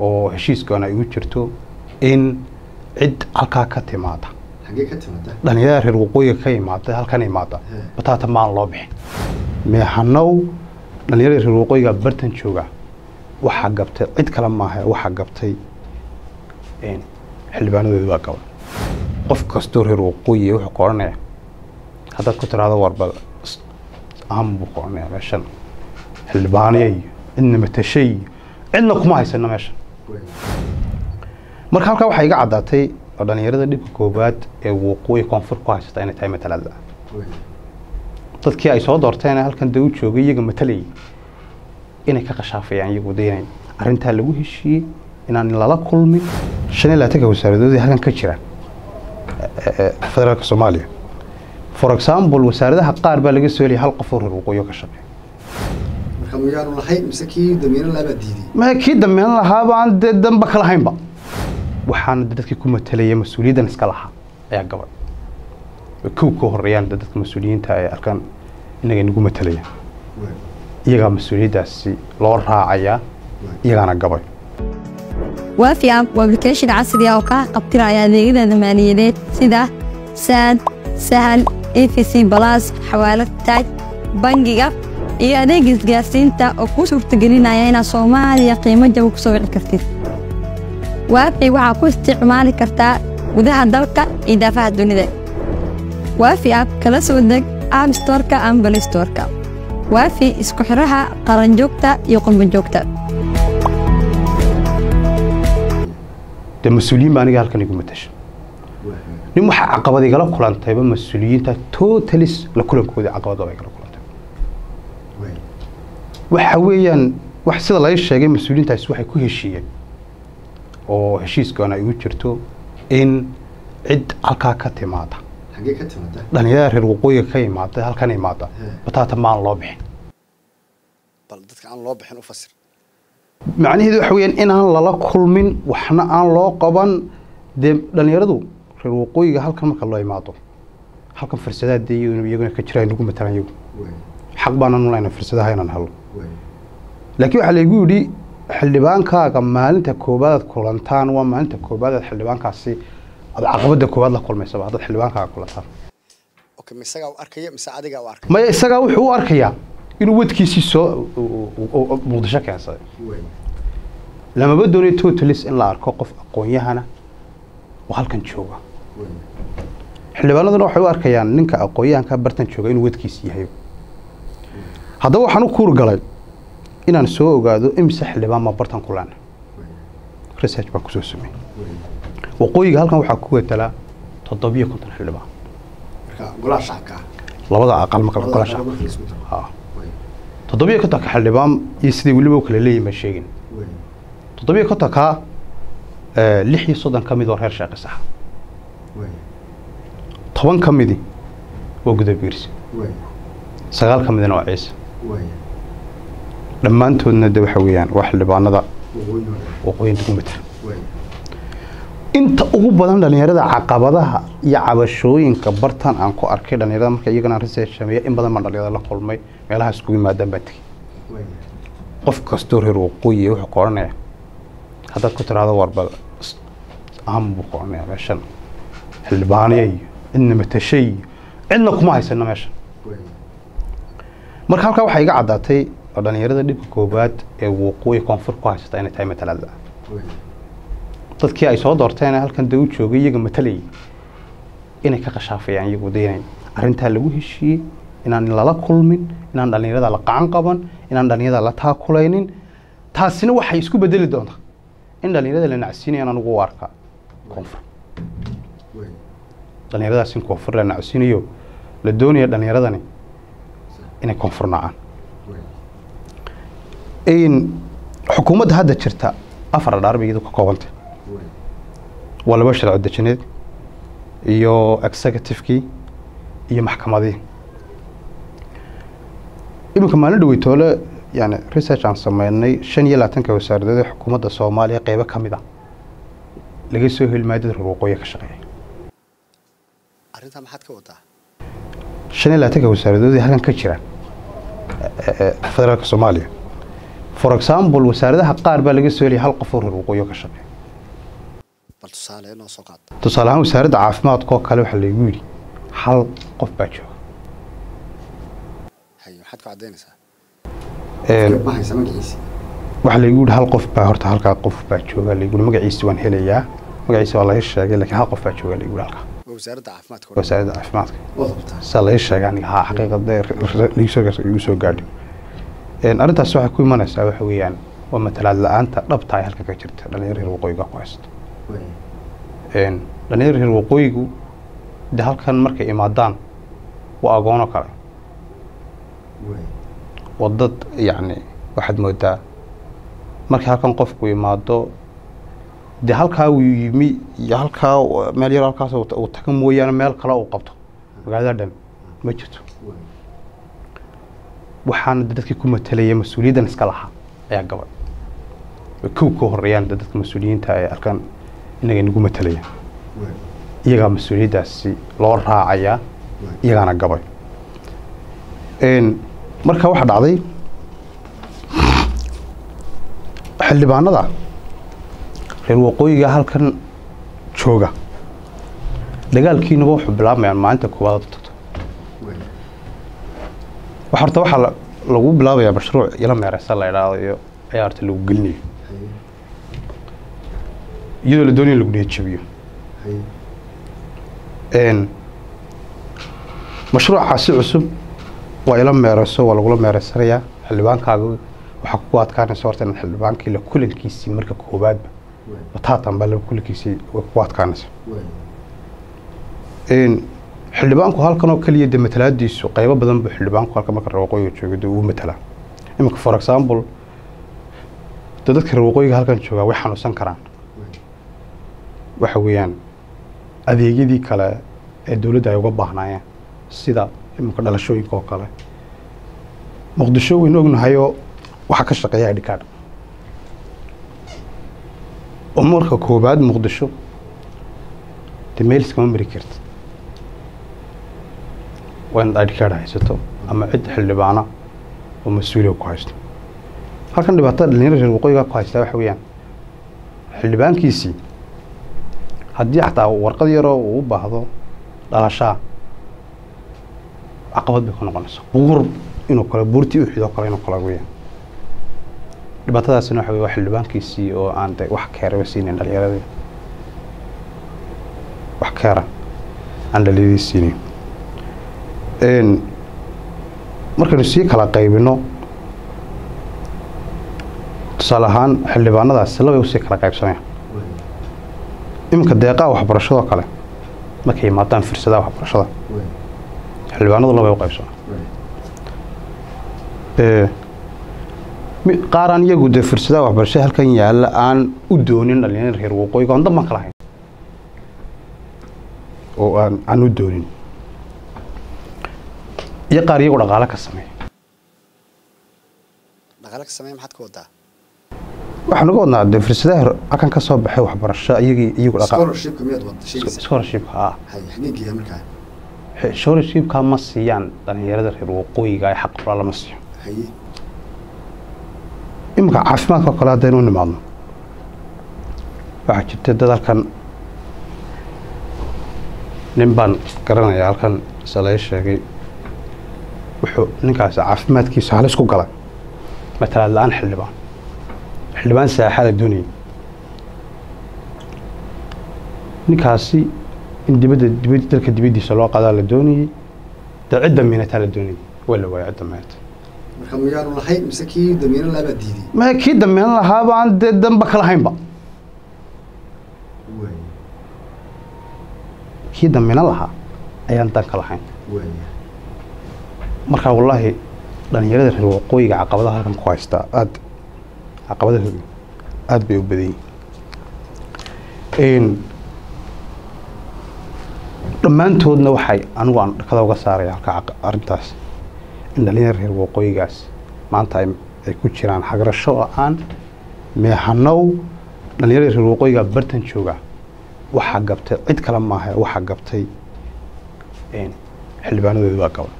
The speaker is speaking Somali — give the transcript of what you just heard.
oo heshiiskoona ay ugu jirto in cid halkaa ka timaada. Dhalinyarada reer waqooyiga ka imaada halkan imaada bataata maan loo bixin. Meexanow dhalinyarada reer waqooyiga bartan jooga waxaa gabtay cid kale maaha waxaa gabtay een, xildhibaanadoodu waa gabay. Qof kastoo reer waqooyi wuxuu ka odhanaya haddaad ku tiraahdo warbal ahan buu ka odhanaya meeshan. Xildhibaanyo iyo cidna matashay iyo cidna kuma haysano meeshan marka halkaa waxaa iga caddaatay oo dhalinyarada dhibka koowaad ee waqooyi koonfur ku haysata inay tahay matalada dadkii ay soo doorteen ee halkan dee u joogay iyaga matalayay inay ka qashaafayaan iyagu daynay arrintaa lagu heshiiyey inaan lala kulmin. Shan iyo labaatanka wasaaradoodii halkan ka jira federaalka soomaaliya. For example wasaaradaha qaar baa laga soo heliyay hal qof oo reer waqooyi oo ka shaqeeya marka miyaanu lahayn mise kii damiino laabaa diiday ma kii dambeyn lahaaba aan dee danba ka lahaynba waxaana dadkii ku matalaya mas'uuliyaddan iska lahaa ayaa gabay way kow ka horeeyaan dadka mas'uuliyiinta ee arkaan inaga nagu matalaya. Iyagaa mas'uuliyaddaasi loo raacayaa iyagaana gabay waafi app waa application casri ah oo kaa qabtiraya adeegyada maaliyadeed sida saad sahal efc balas xawaalad taaj bangiga iyo adeega isgaarsiinta oo kuu suurtagelinaya inaad soomaaliya qiimo jaban ku soo wici kartid. Waafi waxaa ku isticmaali kartaa gudaha dalka iyo daafaha dunida. Waafi app kala soo deg play storeka. Waafi isku xiraha qaranjoogta iyo qurbanjoogta dee mas'uuliyiin baa aniga halkan igu matasha nin waxaa caqabad igala kulantayba mas'uuliyiinta totalis la kulankoodii caqabad baa igala waxa weeyaan wax sida laga sheegay mas'uuliyiintaasi waxay ku heshiiyeen oo heshiiskoona ay ugu jirto in cid halkaa ka timaada dhalinyarada reer waqooyiga ka imaada halkan imaada bataata maan loo bixin. Bal dadka aan loo bixin u fasir. Macnaheedu waxa weeyaan inaan lala kulmin waxna aan loo qaban dee dhalinyaradu reer waqooyiga halkan marka loo imaado halkan fursadaha dee iyaguna ka jira ay nagu matalaan iyagu. Xaq baanan ulayna fursadaha inaan helo laakiin waxaa laygu yidhi xildhibaankaaga maalinta koobaad aad kulantaan waa maalinta koobaad aad xildhibaankaasi aad caqabada koobaad la kulmaysaba haddaad xildhibaankaaga kulantaan maya isagaa wuxuu u arkayaa inuu wadkiisii soo muqdisho keensaday. Lamaba doonayo totalis in la arko qof aqoon-yahana oo halkan jooga. Xildhibaanaduna waxay u arkayaan ninka aqoon-yahanka bartan jooga inuu wadkiisi yahay haddaba waxaan u kuur galay inaan soo ogaado imise xildhibaan ma bartan ku lana research baan ku soo sameeyey waqooyiga halkan waxaa ku wetalaa toddobiyo konton xildhibaan. Ah labada aqal Labada kala aqal shaqo marka la isku daro. ha. Toddobiyo kontonka xildhibaan iyo siday weliba u kala leeyihiin baan sheegin. Toddobiyo kontonka eh, lix iyo soddon ka mid oo reer sheekhi saxa toban ka midi waa gudabiirsi sagaal ka midina waa ciise dhammaantoodna de waxa weeyaan waa xildhibaanada waqooyinta ku mata inta ugu badan dhalinyarada caqabadaha iyo cabashooyinka bartan aan ku arkay dhalinyarada marka iyagana research sameeya in badan baan dhalinyarada la kulmay meelaha iskugu yimaadaan baan tegey. Qof kastoo reer waqooyi wuxuu ka odhanaya haddaad ku tiraahdo warbal ahan buu ka odhanaya meeshan. Xildhibaanyo iyo cidna matashay iyo cidna kuma haysano meeshan marka halkaa waxaa iga caddaatay dhalinyarada dhibka koowaad ee waqooyi koonfur ku haysata inay tahay matalada dadkii ay soo doorteen ee halkan dee u joogay iyaga matalayay inay ka qashaafayaan iyagu daynay arrintaa lagu heshiiyey inaan lala kulmin inaan dhalinyarada la qacan qaban inaan dhalinyarada la taakulaynin. Taasina waxay isku bedeli doontaa in dhalinyarada la nacsiinayo anigu u arkaa koonfur. Dhalinyaradaas in koonfur la nacsiinayo la doonaya dhalinyaradani inay koonfur nacaan xukuumadda hadda jirta afar dhadhaar bay iyadu ka koobantay. Waa laba sharci dejineed iyo executive-kii iyo maxkamadihii iminka maalin dhaweytoole yani research aan sameynay shan iyo labaatanka wasaaradood ee xukuumadda soomaaliya qeybo ka mid a laga soo heli maayo dad reer waqooyi ka shaqeeya arrintaa maxaad ka wadaa shan iyo labaatanka wasaaradood ee halkan ka jira federaalka soomaaliya for example wasaaradaha qaar baa laga soo heliyay hal qof oo reer waqooyi oo ka shaqeeya tusaale ahaan wasaaradda caafimaadka oo kale waxaa laygu yidhi hal qof baa jooga waxaa laygu yidhi hal qof baa horta halkaa qof baa jooga laygu magaciisi waan helayaa magaciisi waa laga sheegay laakiin hal qof baa jooga laygu yidhi halkaa wasaaradda caafimaadka wasaaradda caafimaadka saa laga arrintaas waxay ku imanaysaa waxa weeyaan waa matalaad la'aanta dhabta ay halka ka jirta dhalinyaro reer waqooyiga ku. Een, dhalinyaro reer waqooyigu de halkan markay imaadaan waa agoono kale waa dad yacni waxaad moodaa markii halkan qofku imaado dee halkaa uu yimi iyo halkaa meel yar halkaas uu ta- uu taga mooyaane meel kale uu qabto. Magaalada dhan ma jirto. Waxaana de dadkii ku matalaya mas'uuliyaddan iska lahaa ayaa gabay. Way kow ka horeeyaan de dadka mas'uuliyiinta ee halkan inaga nagu matalaya. Iyagaa mas'uuliyaddaasi loo raacayaa iyagaana gabay. Een, marka waxaa dhacday xildhibaanada reer waqooyiga halkan jooga dagaalkiinuba wuxuu bilaabmayaan maalinta koowaad Waay. waxa horta waxaa la- lagu bilaabayaa mashruuc ila meereysa la idhaahdo iyo ayaa horta lagu gelinayo iyadoo la doonayo in lagu. Een, mashruucaasi cusub waa ila meereyso waa lagula meereysanayaa xildhibaankaaga waxaa kugu adkaanaysa horta inaad xildhibaankii la kulankiisii marka koowaadba Waay. bataatan baa way kugu adkaanaysa. Xildhibaanku halkan oo keliya de matalaadiisu qaybo badan buu xildhibaanku halka marka reer waqooyiga jooga de uu matalaa iminka for example de dadka reer waqooyiga halkan joogaa way xanuunsan karaan. Waxa weeyaan adeegyadii kale ee dowladda ay uga baahnaayeen sida iminka dhalashooyinka oo kale. Muqdisho waynu ognahayoo waxaa ka shaqeeya idhikaadh oo marka koobaad muqdisho de meel iskama mari karti waa inaad idhikaadh haysato ama cid xildhibaana oo mas'uuliya ku haysto halkan dhibaatada dhalinyaro reer waqooyiga ku haystaa waxa weeyaan xildhibaankiisii haddii xataa warqad yaroo uu u baahdo dhalashaa caqabad bay ku noqonaysa buur inuu kale buurtii u xidoo kale inuu kale weeyaan dhibaatadaasina waxa weye waa xildhibaankiisii oo aan de wax keeraba siinin dhalinyaradii wax keera aan dhalinyaradii siinin. Een, markaynu sii kala qaybino tusaale ahaan xildhibaanadaasi labay u sii kala qaybsanayaan. Iminka deeqaha waxbarashadoo kale markay yimaadaan fursadaha waxbarashada. Xildhibaanadu labay u Waay. Ee, mi- qaar aan iyagu dee fursadaha waxbarashada halkan yaalla aan u doonin dhalinyarada reer waqooyiga oon danban ka lahayn. Oo aan aan u doonin. Iyo qaar iyagu dhaqaale ka sameeya. Waxaan uga wadnaa dee fursadaha halkan ka soo baxay waxbarasho iyagii iyagu dhaqa scholarshipka miyaad wada sheegaysaa scholarshipka haye xagee geeyaa markaa. Scholarshipka ma siiyaan dhalinyarada reer waqooyiga ee xaq ula lama siiyo iminka caafimaadka kale haddaynu u nimaadno waxaa jirta dad halkan nin baan garanayaa halkan se laga sheegay wuxuu ninkaasi caafimaadkiisa halis ku galay. Matalaad la'aan xildhibaan. Xildhibaan saaxaa la doonayay. Ninkaasi in dibadda dibad dalka dibaddiisa loo qadaa la doonayey dee cidda miinataa la doonayay. Waa la waayay cidda miinata marka miyaanu lahayn mise kii diiday ma kii dambeyn lahaaba aan dee danba ka lahaynba kii dambeyn lahaa ayaan dan ka lahayn marka wallaahi dhalinyarada reer waqooyiga caqabadaha halkan ku haystaa aad caqabadahoodu aad bay u badan yihiin dhammaantoodna waxay anigu aan dhakada uga saaraya halka arrintaas in dhalinyarada reer waqooyigaas. Maanta ay ku jiraan hagrasho la'aan meehanow dhalinyarada reer waqooyiga bartan jooga. Waxaa gabtay cid kale maaha waxaa gabtay een, xildhibaanadoodu waa gaba